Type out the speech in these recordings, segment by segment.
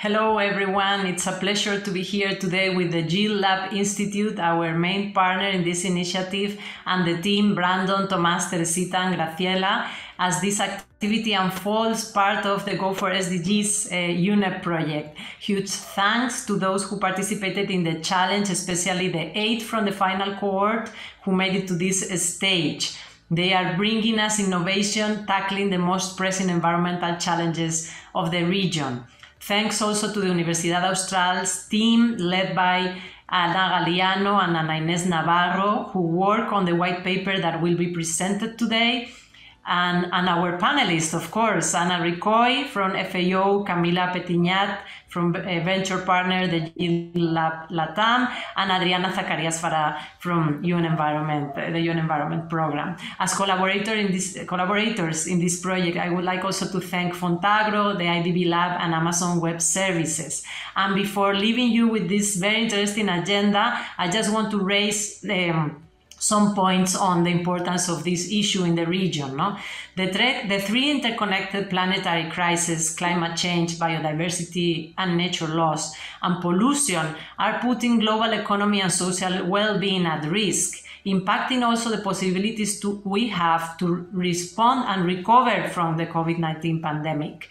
Hello, everyone. It's a pleasure to be here today with the Yield Lab Institute, our main partner in this initiative, and the team Brandon, Tomas, Teresita, and Graciela, as this activity unfolds part of the Go for SDGs uh, UNEP project. Huge thanks to those who participated in the challenge, especially the eight from the final cohort who made it to this stage. They are bringing us innovation, tackling the most pressing environmental challenges of the region. Thanks also to the Universidad Austral's team led by Ana Galiano and Ana Inés Navarro, who work on the white paper that will be presented today and, and our panelists, of course, Ana Ricoy from FAO, Camila Petignat from venture partner, the Latam, and Adriana Zacarias Farah from UN Environment, the UN Environment Program. As collaborator in this, collaborators in this project, I would like also to thank Fontagro, the IDB Lab, and Amazon Web Services. And before leaving you with this very interesting agenda, I just want to raise um, some points on the importance of this issue in the region. No? The, the three interconnected planetary crises, climate change, biodiversity and nature loss, and pollution are putting global economy and social well-being at risk, impacting also the possibilities to, we have to respond and recover from the COVID-19 pandemic.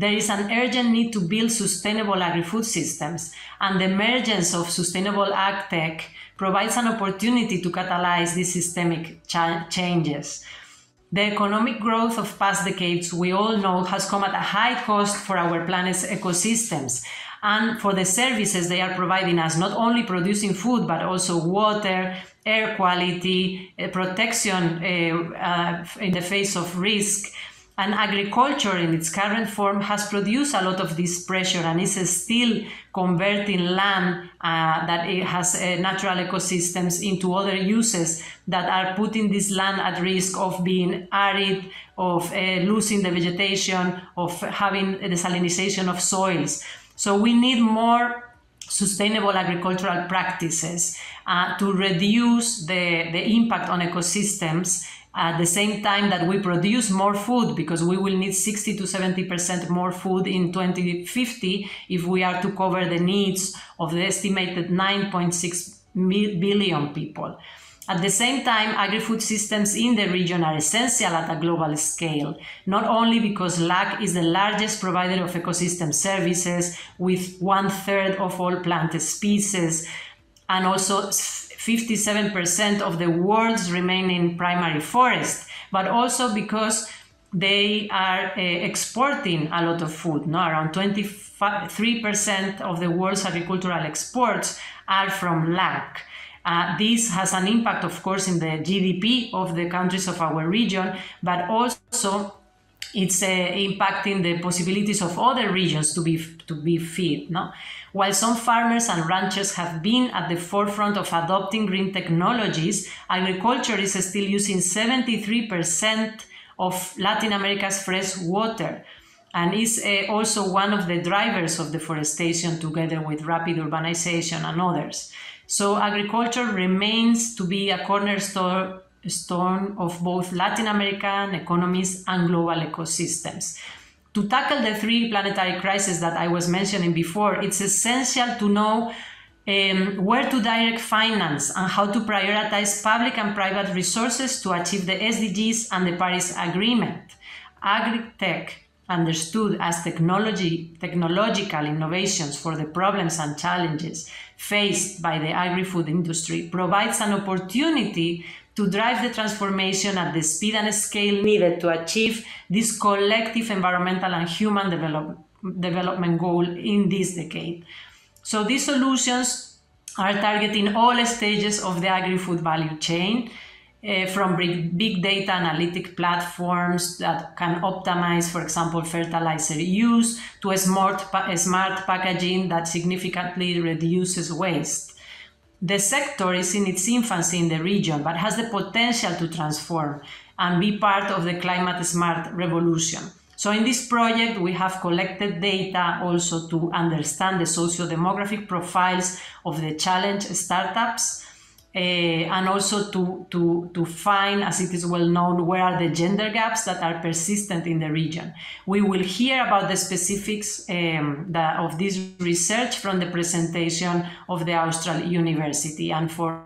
There is an urgent need to build sustainable agri-food systems, and the emergence of sustainable ag tech provides an opportunity to catalyze these systemic cha changes. The economic growth of past decades, we all know, has come at a high cost for our planet's ecosystems and for the services they are providing us, not only producing food, but also water, air quality, uh, protection uh, uh, in the face of risk, and agriculture in its current form has produced a lot of this pressure and is still converting land uh, that it has uh, natural ecosystems into other uses that are putting this land at risk of being arid, of uh, losing the vegetation, of having desalinization of soils. So we need more sustainable agricultural practices uh, to reduce the, the impact on ecosystems at the same time that we produce more food because we will need 60 to 70% more food in 2050 if we are to cover the needs of the estimated 9.6 billion people. At the same time, agri-food systems in the region are essential at a global scale, not only because LAC is the largest provider of ecosystem services with one third of all plant species, and also 57% of the world's remaining primary forest, but also because they are uh, exporting a lot of food. No? Around 23% of the world's agricultural exports are from LAC. Uh, this has an impact, of course, in the GDP of the countries of our region, but also it's uh, impacting the possibilities of other regions to be to be fed. No? While some farmers and ranchers have been at the forefront of adopting green technologies, agriculture is still using 73% of Latin America's fresh water and is uh, also one of the drivers of deforestation together with rapid urbanization and others. So agriculture remains to be a cornerstone of both Latin American economies and global ecosystems. To tackle the three planetary crises that I was mentioning before, it's essential to know um, where to direct finance and how to prioritize public and private resources to achieve the SDGs and the Paris Agreement. Agri-tech, understood as technology, technological innovations for the problems and challenges faced by the agri-food industry, provides an opportunity to drive the transformation at the speed and scale needed to achieve this collective environmental and human develop, development goal in this decade. So these solutions are targeting all stages of the agri-food value chain, uh, from big, big data analytic platforms that can optimize, for example, fertilizer use, to smart, smart packaging that significantly reduces waste. The sector is in its infancy in the region, but has the potential to transform and be part of the climate smart revolution. So in this project, we have collected data also to understand the socio-demographic profiles of the challenge startups uh, and also to, to, to find, as it is well known, where are the gender gaps that are persistent in the region. We will hear about the specifics um, the, of this research from the presentation of the Austral University. And for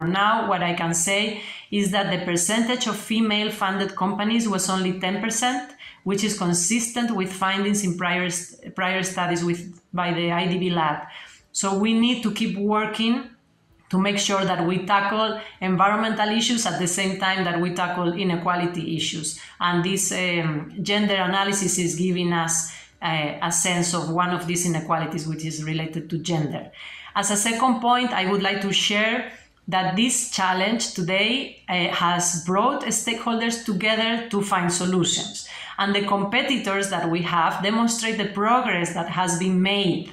now, what I can say is that the percentage of female funded companies was only 10%, which is consistent with findings in prior, prior studies with, by the IDB lab. So we need to keep working to make sure that we tackle environmental issues at the same time that we tackle inequality issues. And this um, gender analysis is giving us uh, a sense of one of these inequalities, which is related to gender. As a second point, I would like to share that this challenge today uh, has brought stakeholders together to find solutions. And the competitors that we have demonstrate the progress that has been made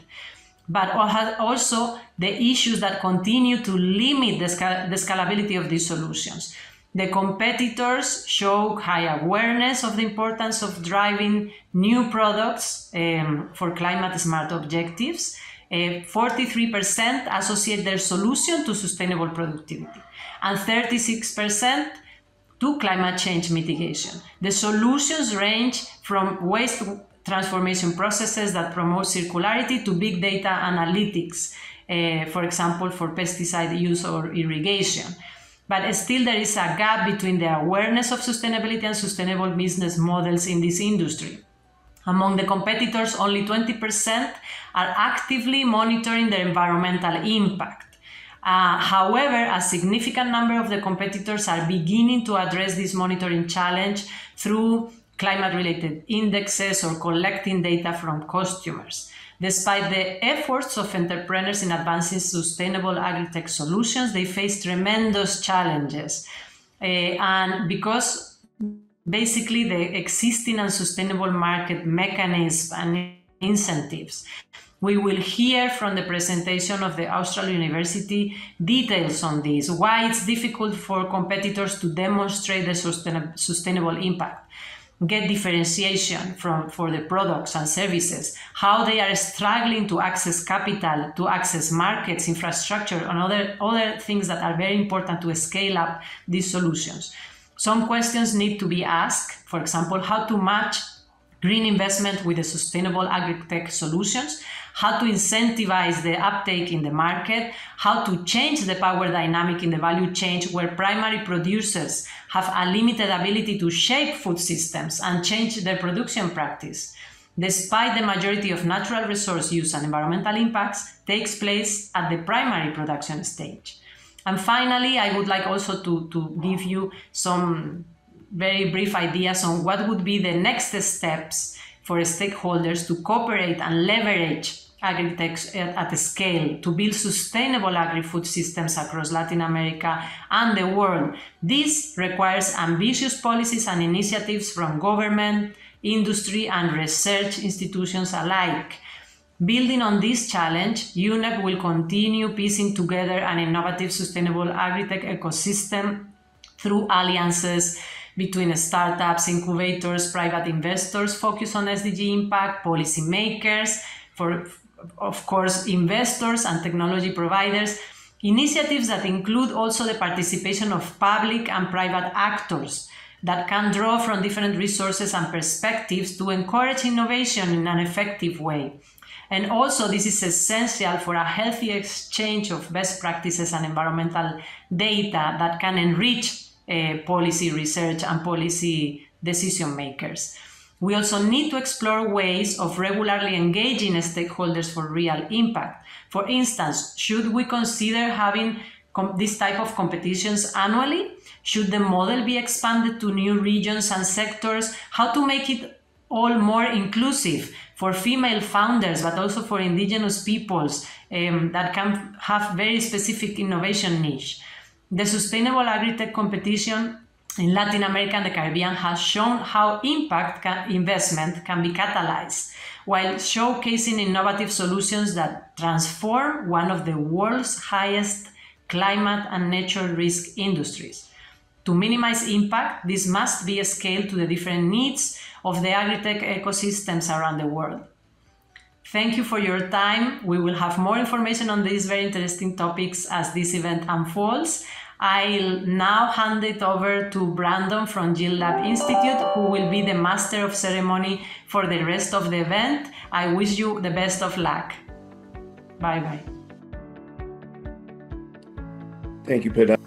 but also the issues that continue to limit the, the scalability of these solutions. The competitors show high awareness of the importance of driving new products um, for climate smart objectives. Uh, 43% associate their solution to sustainable productivity and 36% to climate change mitigation. The solutions range from waste transformation processes that promote circularity to big data analytics, uh, for example, for pesticide use or irrigation. But still, there is a gap between the awareness of sustainability and sustainable business models in this industry. Among the competitors, only 20% are actively monitoring their environmental impact. Uh, however, a significant number of the competitors are beginning to address this monitoring challenge through climate related indexes or collecting data from customers. Despite the efforts of entrepreneurs in advancing sustainable agri-tech solutions, they face tremendous challenges. Uh, and because basically the existing and sustainable market mechanisms and incentives we will hear from the presentation of the Austral University details on this, why it's difficult for competitors to demonstrate the sustain sustainable impact get differentiation from for the products and services, how they are struggling to access capital, to access markets, infrastructure, and other, other things that are very important to scale up these solutions. Some questions need to be asked, for example, how to match green investment with the sustainable agri-tech solutions, how to incentivize the uptake in the market, how to change the power dynamic in the value chain where primary producers have a limited ability to shape food systems and change their production practice. Despite the majority of natural resource use and environmental impacts takes place at the primary production stage. And finally, I would like also to, to give you some very brief ideas on what would be the next steps for stakeholders to cooperate and leverage agri-tech eh, at a scale to build sustainable agri-food systems across Latin America and the world. This requires ambitious policies and initiatives from government, industry, and research institutions alike. Building on this challenge, UNEP will continue piecing together an innovative, sustainable agri-tech ecosystem through alliances between startups, incubators, private investors focused on SDG impact, policymakers, for of course, investors and technology providers, initiatives that include also the participation of public and private actors that can draw from different resources and perspectives to encourage innovation in an effective way. And also, this is essential for a healthy exchange of best practices and environmental data that can enrich policy research and policy decision makers. We also need to explore ways of regularly engaging stakeholders for real impact. For instance, should we consider having this type of competitions annually? Should the model be expanded to new regions and sectors? How to make it all more inclusive for female founders, but also for indigenous peoples um, that can have very specific innovation niche. The sustainable agri-tech competition in Latin America and the Caribbean has shown how impact can, investment can be catalyzed while showcasing innovative solutions that transform one of the world's highest climate and nature risk industries. To minimize impact, this must be scaled to the different needs of the agri-tech ecosystems around the world. Thank you for your time. We will have more information on these very interesting topics as this event unfolds. I'll now hand it over to Brandon from Yield Lab Institute, who will be the master of ceremony for the rest of the event. I wish you the best of luck. Bye bye. Thank you, Pilar.